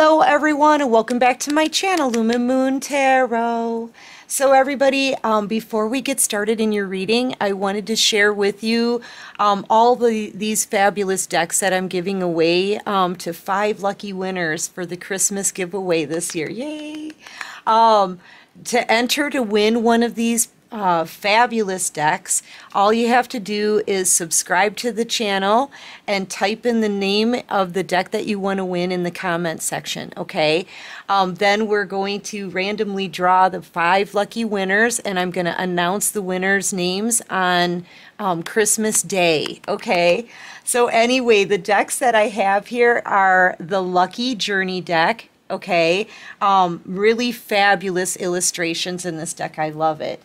Hello everyone and welcome back to my channel Lumen Moon Tarot. So everybody, um, before we get started in your reading, I wanted to share with you um, all the these fabulous decks that I'm giving away um, to five lucky winners for the Christmas giveaway this year. Yay! Um, to enter to win one of these uh, fabulous decks. All you have to do is subscribe to the channel and type in the name of the deck that you want to win in the comment section, okay? Um, then we're going to randomly draw the five lucky winners, and I'm going to announce the winners' names on um, Christmas Day, okay? So, anyway, the decks that I have here are the Lucky Journey deck, okay? Um, really fabulous illustrations in this deck. I love it.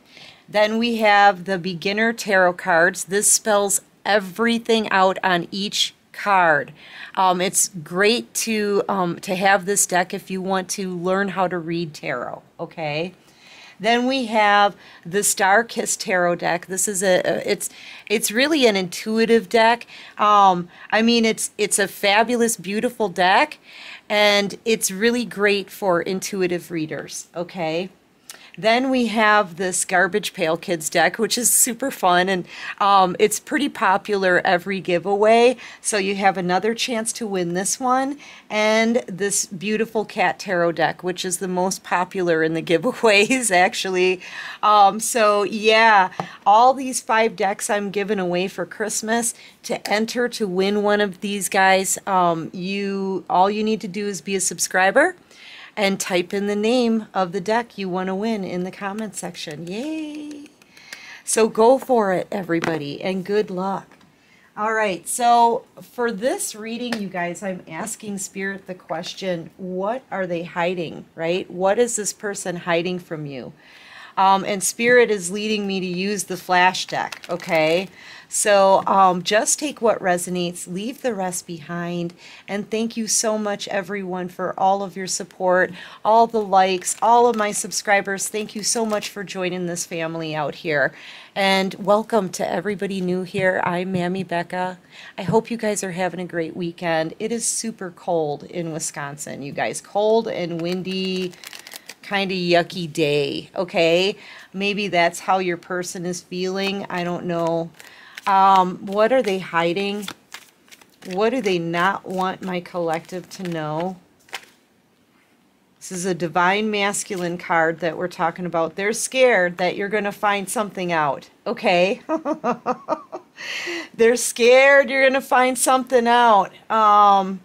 Then we have the beginner tarot cards. This spells everything out on each card. Um, it's great to um, to have this deck if you want to learn how to read tarot. Okay. Then we have the Star Kiss Tarot deck. This is a it's it's really an intuitive deck. Um, I mean it's it's a fabulous, beautiful deck, and it's really great for intuitive readers. Okay. Then we have this Garbage Pail Kids deck, which is super fun and um, it's pretty popular every giveaway. So you have another chance to win this one and this beautiful Cat Tarot deck, which is the most popular in the giveaways actually. Um, so yeah, all these five decks I'm giving away for Christmas. To enter to win one of these guys, um, you all you need to do is be a subscriber and type in the name of the deck you want to win in the comment section. Yay! So go for it, everybody, and good luck. All right, so for this reading, you guys, I'm asking Spirit the question what are they hiding, right? What is this person hiding from you? Um, and Spirit is leading me to use the flash deck, okay? So um, just take what resonates, leave the rest behind. And thank you so much, everyone, for all of your support, all the likes, all of my subscribers. Thank you so much for joining this family out here. And welcome to everybody new here. I'm Mammy Becca. I hope you guys are having a great weekend. It is super cold in Wisconsin, you guys. Cold and windy, kind of yucky day, okay? Maybe that's how your person is feeling. I don't know. Um, what are they hiding? What do they not want my collective to know? This is a divine masculine card that we're talking about. They're scared that you're going to find something out. Okay. They're scared you're going to find something out. Um,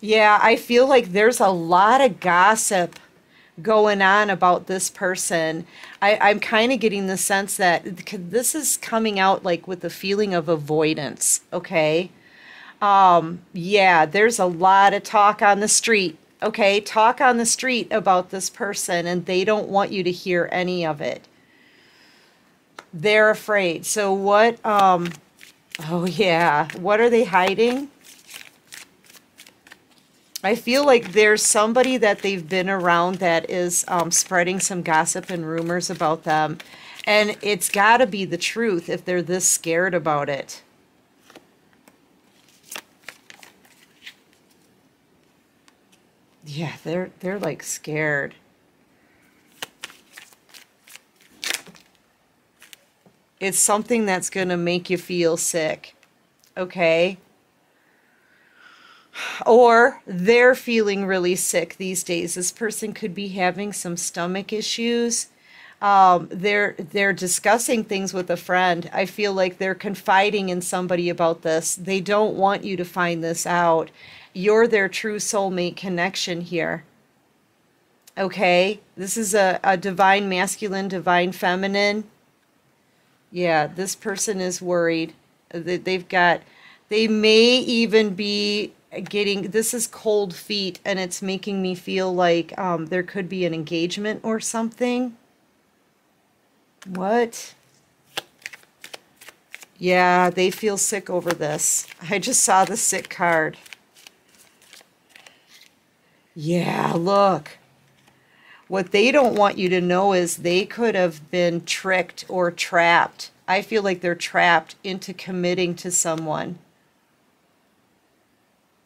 yeah, I feel like there's a lot of gossip going on about this person. I, I'm kind of getting the sense that this is coming out like with the feeling of avoidance, okay? Um, yeah, there's a lot of talk on the street, okay? Talk on the street about this person, and they don't want you to hear any of it. They're afraid. So, what, um, oh yeah, what are they hiding? I feel like there's somebody that they've been around that is um, spreading some gossip and rumors about them. And it's got to be the truth if they're this scared about it. Yeah, they're they're like scared. It's something that's going to make you feel sick. Okay? Or they're feeling really sick these days. This person could be having some stomach issues. Um, they're they're discussing things with a friend. I feel like they're confiding in somebody about this. They don't want you to find this out. You're their true soulmate connection here. Okay, this is a, a divine masculine, divine feminine. Yeah, this person is worried. They've got, they may even be getting this is cold feet and it's making me feel like um, there could be an engagement or something. What? Yeah they feel sick over this. I just saw the sick card. Yeah look. What they don't want you to know is they could have been tricked or trapped. I feel like they're trapped into committing to someone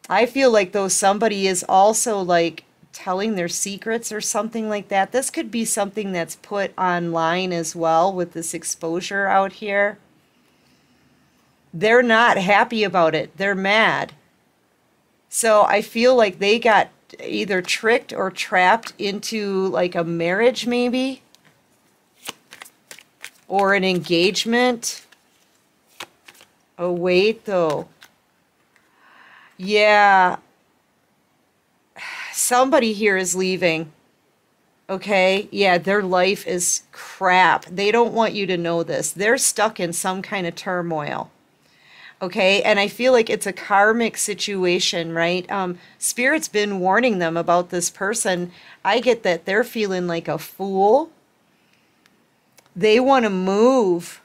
I feel like though somebody is also like telling their secrets or something like that. This could be something that's put online as well with this exposure out here. They're not happy about it. They're mad. So I feel like they got either tricked or trapped into like a marriage maybe or an engagement. Oh, wait though. Yeah, somebody here is leaving. Okay? Yeah, their life is crap. They don't want you to know this. They're stuck in some kind of turmoil. Okay? And I feel like it's a karmic situation, right? Um, Spirit's been warning them about this person. I get that they're feeling like a fool. They want to move.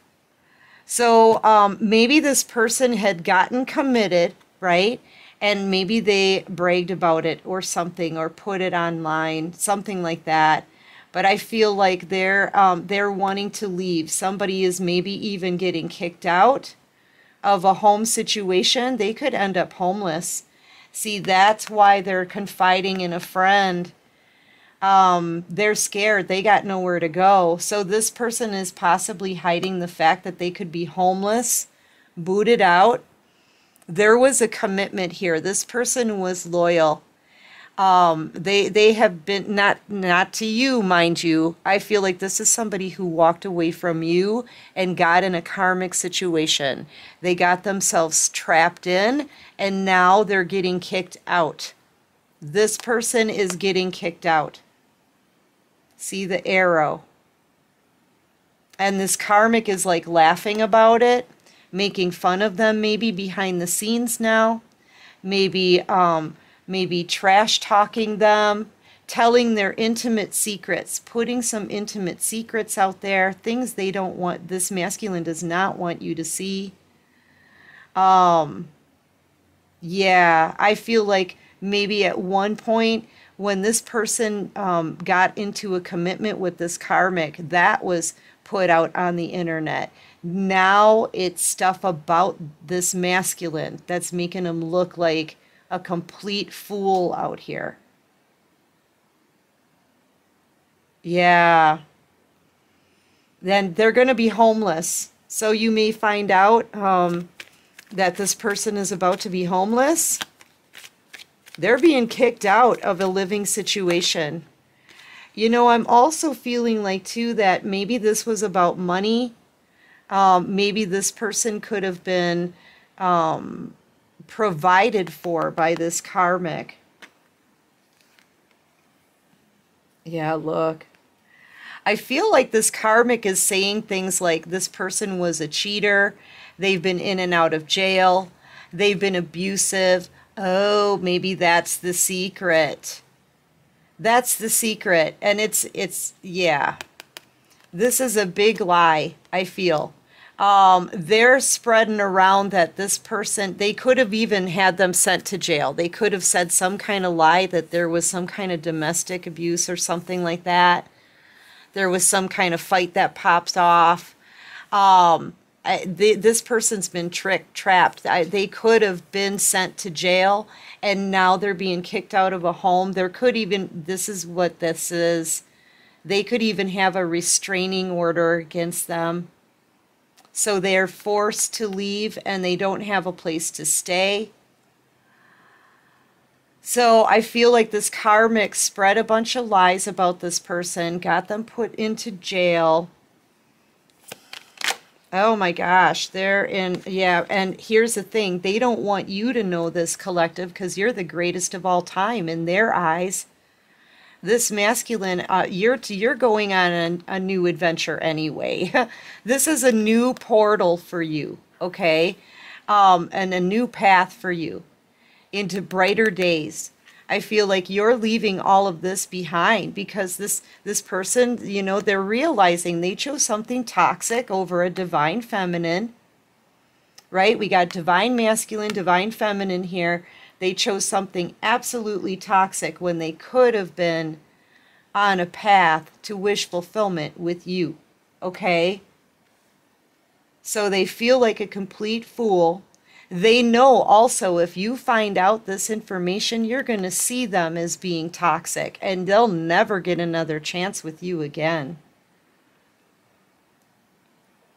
So um, maybe this person had gotten committed, right? and maybe they bragged about it or something or put it online, something like that. But I feel like they're um, they're wanting to leave. Somebody is maybe even getting kicked out of a home situation. They could end up homeless. See, that's why they're confiding in a friend. Um, they're scared. They got nowhere to go. So this person is possibly hiding the fact that they could be homeless, booted out, there was a commitment here. This person was loyal. Um, they they have been not not to you, mind you. I feel like this is somebody who walked away from you and got in a karmic situation. They got themselves trapped in, and now they're getting kicked out. This person is getting kicked out. See the arrow. And this karmic is like laughing about it making fun of them maybe behind the scenes now, maybe um, maybe trash talking them, telling their intimate secrets, putting some intimate secrets out there, things they don't want this masculine does not want you to see. Um yeah, I feel like maybe at one point when this person um, got into a commitment with this karmic, that was put out on the internet now it's stuff about this masculine that's making him look like a complete fool out here. Yeah. Then they're going to be homeless. So you may find out um, that this person is about to be homeless. They're being kicked out of a living situation. You know, I'm also feeling like, too, that maybe this was about money um, maybe this person could have been um, provided for by this karmic. Yeah, look. I feel like this karmic is saying things like this person was a cheater, they've been in and out of jail, they've been abusive. Oh, maybe that's the secret. That's the secret. And it's, it's, yeah. This is a big lie, I feel um, they're spreading around that this person, they could have even had them sent to jail. They could have said some kind of lie that there was some kind of domestic abuse or something like that. There was some kind of fight that popped off. Um, I, this person's been tricked, trapped. I, they could have been sent to jail and now they're being kicked out of a home. There could even, this is what this is, they could even have a restraining order against them so they're forced to leave and they don't have a place to stay. So I feel like this karmic spread a bunch of lies about this person, got them put into jail. Oh my gosh, they're in, yeah, and here's the thing they don't want you to know this collective because you're the greatest of all time in their eyes this masculine uh, you're you're going on a, a new adventure anyway. This is a new portal for you okay? Um, and a new path for you into brighter days. I feel like you're leaving all of this behind because this this person you know they're realizing they chose something toxic over a divine feminine right? We got divine masculine divine feminine here they chose something absolutely toxic when they could have been on a path to wish fulfillment with you. Okay? So they feel like a complete fool. they know also if you find out this information, you're going to see them as being toxic and they'll never get another chance with you again.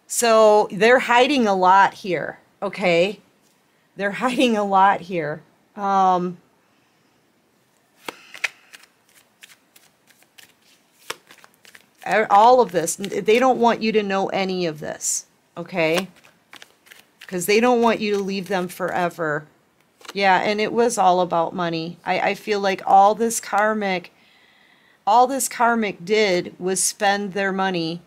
So they're hiding a lot here, okay? They're hiding a lot here. Um, all of this, they don't want you to know any of this, okay? because they don't want you to leave them forever. Yeah, and it was all about money. I, I feel like all this karmic, all this karmic did was spend their money.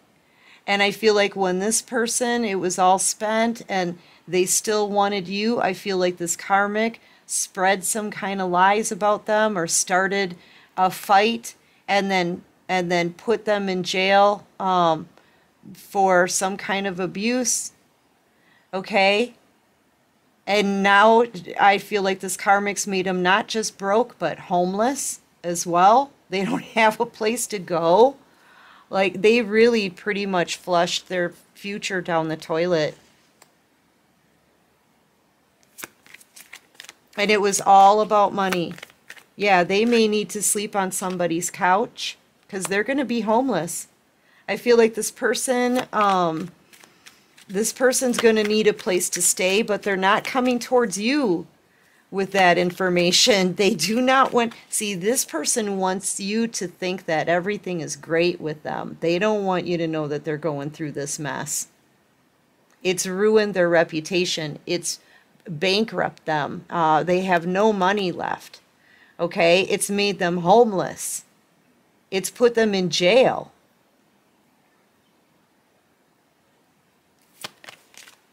And I feel like when this person, it was all spent and they still wanted you, I feel like this karmic spread some kind of lies about them or started a fight and then and then put them in jail um, for some kind of abuse okay? And now I feel like this karmic's made them not just broke, but homeless as well. They don't have a place to go. Like, they really pretty much flushed their future down the toilet. And it was all about money. Yeah, they may need to sleep on somebody's couch because they're going to be homeless. I feel like this person, um, this person's going to need a place to stay, but they're not coming towards you with that information. They do not want, see, this person wants you to think that everything is great with them. They don't want you to know that they're going through this mess. It's ruined their reputation. It's bankrupt them. Uh, they have no money left. Okay? It's made them homeless. It's put them in jail.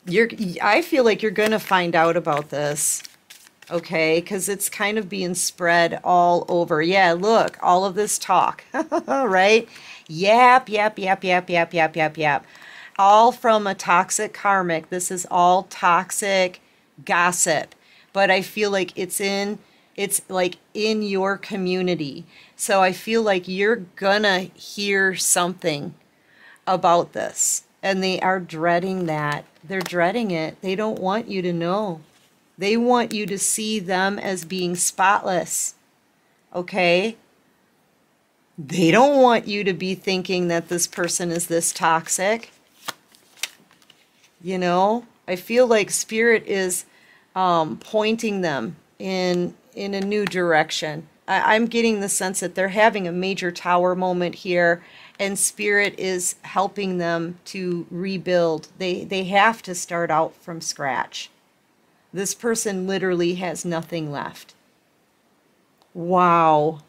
you're I feel like you're going to find out about this. Okay, cuz it's kind of being spread all over. Yeah, look, all of this talk, right? Yap, yap, yap, yap, yap, yap, yap, yap. All from a toxic karmic. This is all toxic gossip. But I feel like it's in it's like in your community. So I feel like you're gonna hear something about this and they are dreading that. They're dreading it. They don't want you to know. They want you to see them as being spotless. Okay? They don't want you to be thinking that this person is this toxic. You know, I feel like spirit is um, pointing them in in a new direction. I, I'm getting the sense that they're having a major tower moment here and spirit is helping them to rebuild. They they have to start out from scratch. This person literally has nothing left. Wow.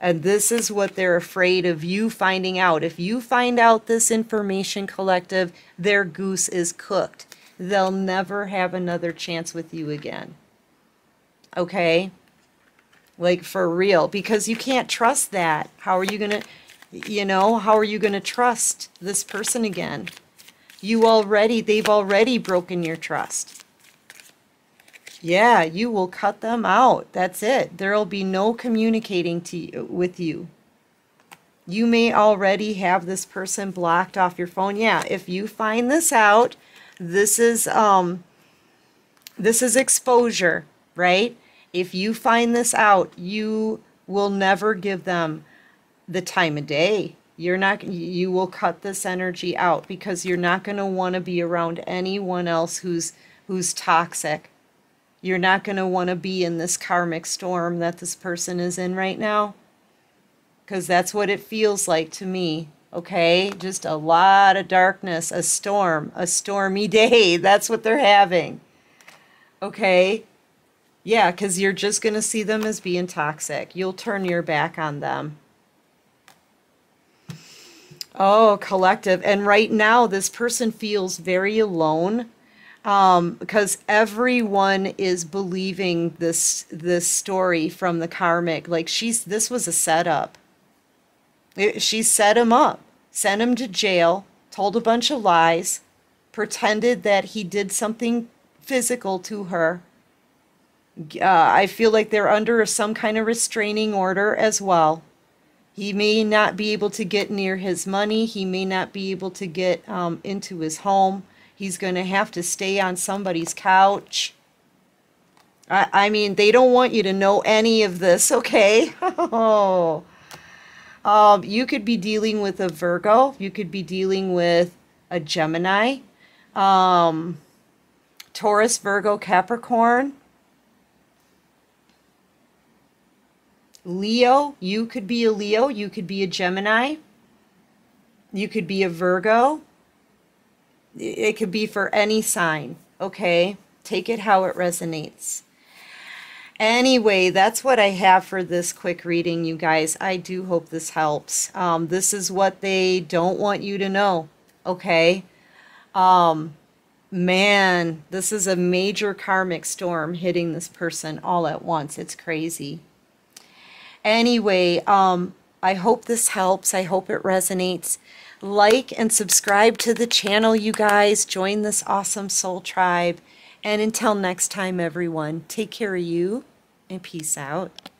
And this is what they're afraid of you finding out. If you find out this information collective their goose is cooked they'll never have another chance with you again okay like for real because you can't trust that how are you going to you know, how are you going to trust this person again? You already, they've already broken your trust. Yeah, you will cut them out. That's it. There'll be no communicating to you, with you. You may already have this person blocked off your phone. Yeah, if you find this out, this is um this is exposure, right? If you find this out, you will never give them the time of day. You're not, you will cut this energy out because you're not going to want to be around anyone else who's, who's toxic. You're not going to want to be in this karmic storm that this person is in right now. Because that's what it feels like to me. Okay? Just a lot of darkness, a storm, a stormy day. That's what they're having. Okay? Yeah, because you're just going to see them as being toxic. You'll turn your back on them. Oh, collective. And right now, this person feels very alone um, because everyone is believing this this story from the karmic. Like she's this was a setup. She set him up, sent him to jail, told a bunch of lies, pretended that he did something physical to her. Uh, I feel like they're under some kind of restraining order as well. He may not be able to get near his money. He may not be able to get um, into his home. He's going to have to stay on somebody's couch. I, I mean, they don't want you to know any of this, okay? Oh. Um, you could be dealing with a Virgo. You could be dealing with a Gemini, um, Taurus, Virgo, Capricorn. Leo, you could be a Leo. You could be a Gemini. You could be a Virgo. It could be for any sign, okay? Take it how it resonates. Anyway, that's what I have for this quick reading, you guys. I do hope this helps. Um, this is what they don't want you to know, okay? Um, man, this is a major karmic storm hitting this person all at once. It's crazy. Anyway, um, I hope this helps. I hope it resonates. Like and subscribe to the channel, you guys. Join this awesome soul tribe. And until next time, everyone, take care of you and peace out.